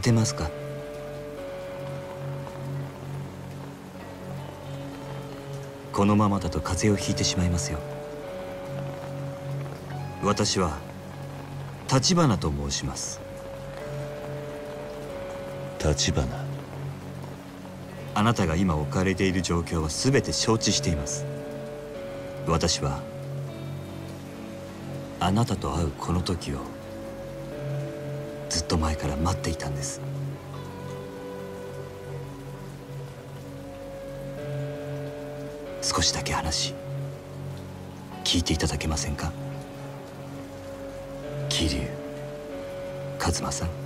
てますか？このままだと風邪をひいてしまいますよ。私は立花と申します。立花？あなたが今置かれている状況は全て承知しています。私はあなたと会うこの時をずっと前から待っていたんです。少しだけ話聞いていただけませんか？桐生一馬さん。